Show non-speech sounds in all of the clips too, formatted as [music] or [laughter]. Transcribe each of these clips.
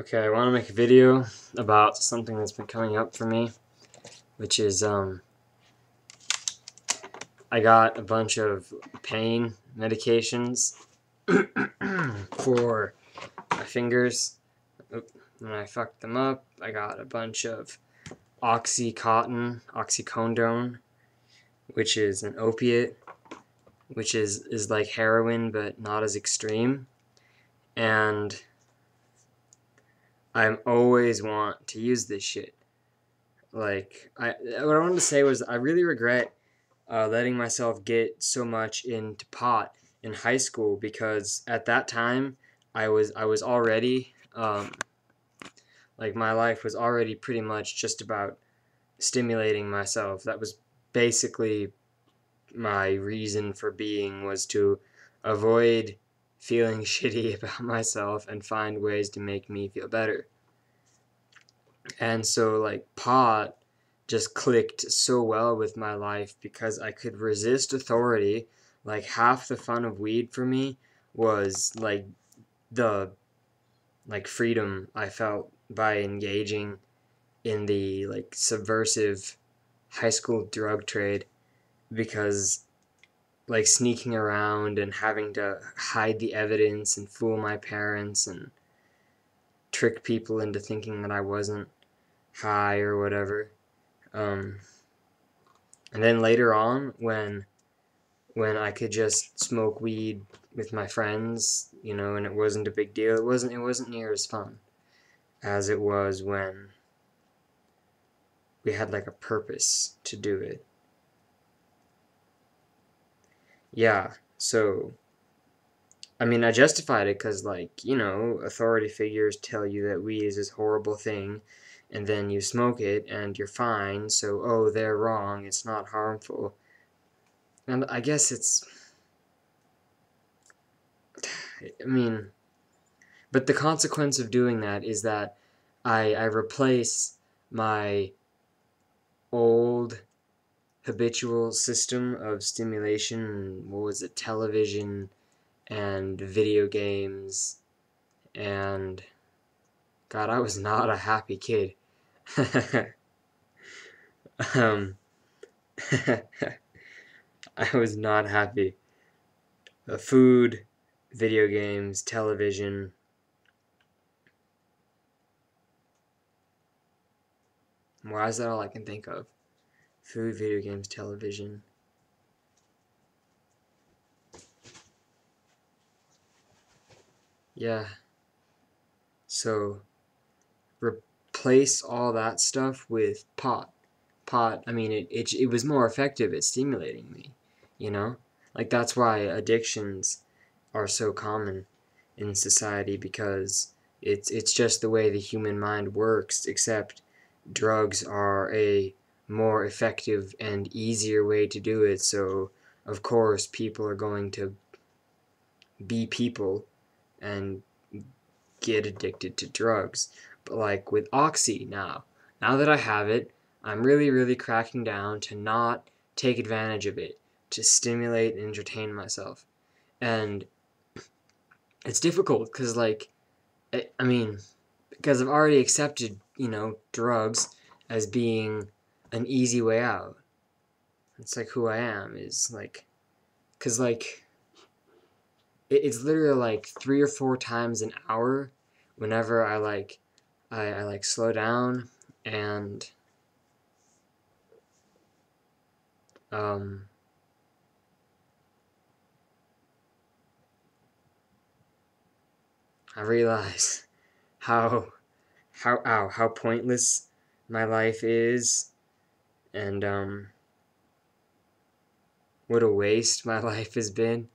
Okay, I want to make a video about something that's been coming up for me, which is, um, I got a bunch of pain medications [clears throat] for my fingers. When I fucked them up, I got a bunch of Oxycontin, Oxycodone, which is an opiate, which is, is like heroin but not as extreme. And I always want to use this shit. Like, I what I wanted to say was I really regret uh, letting myself get so much into pot in high school because at that time I was I was already um, like my life was already pretty much just about stimulating myself. That was basically my reason for being was to avoid feeling [laughs] shitty about myself and find ways to make me feel better. And so, like, pot just clicked so well with my life because I could resist authority. Like, half the fun of weed for me was, like, the, like, freedom I felt by engaging in the, like, subversive high school drug trade because like sneaking around and having to hide the evidence and fool my parents and trick people into thinking that I wasn't high or whatever. Um, and then later on, when when I could just smoke weed with my friends, you know, and it wasn't a big deal. It wasn't it wasn't near as fun as it was when we had like a purpose to do it yeah, so I mean, I justified it because, like, you know, authority figures tell you that weed is this horrible thing, and then you smoke it and you're fine, so, oh, they're wrong, it's not harmful. And I guess it's. I mean, but the consequence of doing that is that I, I replace my old habitual system of stimulation, what was it, television and video games, and God, I was not a happy kid. [laughs] um, [laughs] I was not happy. Uh, food, video games, television. Why is that all I can think of? Food, video games, television. Yeah. So replace all that stuff with pot. Pot, I mean, it, it, it was more effective at stimulating me, you know? Like, that's why addictions are so common in society because it's, it's just the way the human mind works, except drugs are a more effective and easier way to do it. So, of course, people are going to be people and get addicted to drugs. But, like with Oxy now, now that I have it, I'm really, really cracking down to not take advantage of it, to stimulate and entertain myself. And it's difficult because, like, I mean, because I've already accepted, you know, drugs as being an easy way out. It's like who I am is like, cause like, it, it's literally like three or four times an hour whenever I like, I, I like slow down and, um, I realize [laughs] how, how, ow, how pointless my life is and um, what a waste my [laughs] life has been.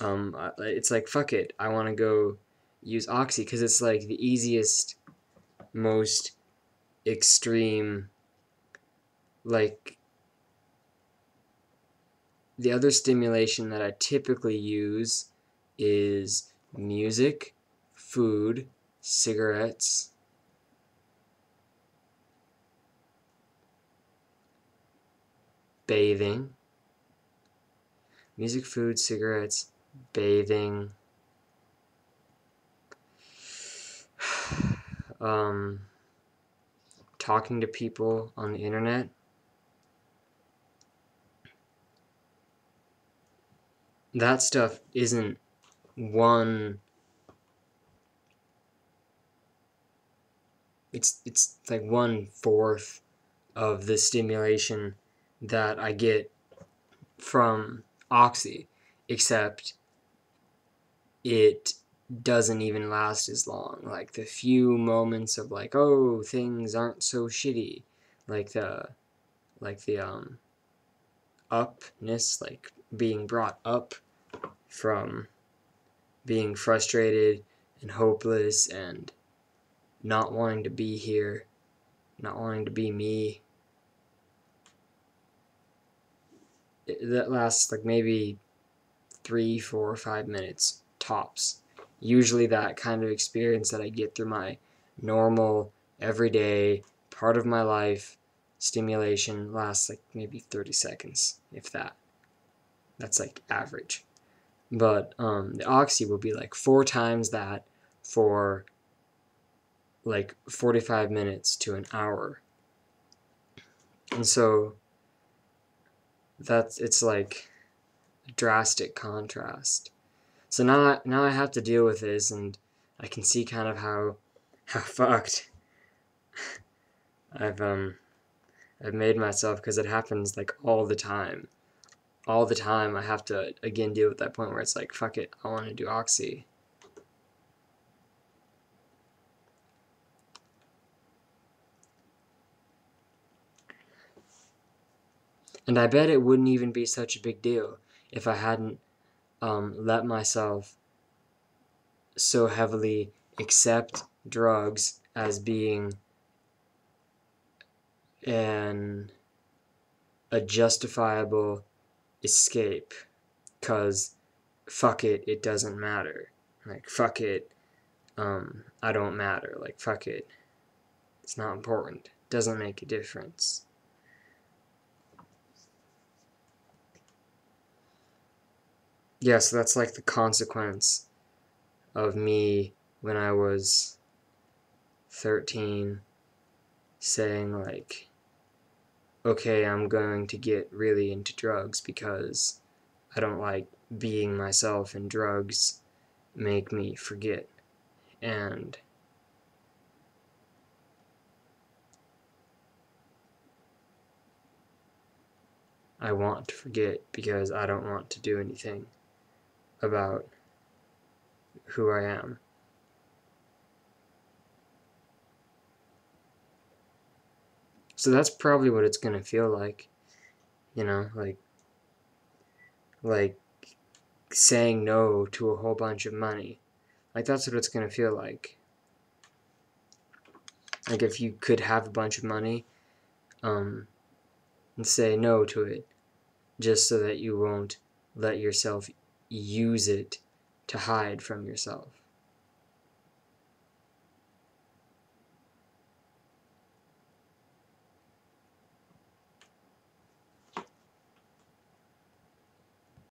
um, it's like fuck it, I want to go use Oxy because it's like the easiest, most extreme, like the other stimulation that I typically use is music, food, cigarettes, bathing, music, food, cigarettes, bathing, [sighs] um, talking to people on the internet, that stuff isn't one it's it's like one fourth of the stimulation that I get from oxy except it doesn't even last as long. Like the few moments of like, oh, things aren't so shitty. Like the like the um upness, like being brought up from being frustrated and hopeless and not wanting to be here, not wanting to be me. It, that lasts like maybe three, four, five minutes tops usually that kind of experience that I get through my normal, everyday, part of my life stimulation lasts like maybe 30 seconds, if that. That's like average. But um, the oxy will be like four times that for like 45 minutes to an hour. And so that's it's like drastic contrast. So now, I, now I have to deal with this, and I can see kind of how how [laughs] fucked I've um I've made myself because it happens like all the time. All the time I have to again deal with that point where it's like fuck it, I want to do oxy. And I bet it wouldn't even be such a big deal if I hadn't um, let myself so heavily accept drugs as being an a justifiable escape. Because fuck it it doesn't matter. Like fuck it um, i don't matter. Like fuck it. It's not important. Doesn't make a difference yeah, so that's like the consequence of me when I was 13 saying like okay, I'm going to get really into drugs because I don't like being myself and drugs make me forget. And I want to forget because I don't want to do anything about who I am. So that's probably what it's to feel like. You know, like like saying no to a whole bunch of money. Like that's what it's to feel like. Like if you could have a bunch of money um and say no to it just so that you won't let yourself use it to hide from yourself.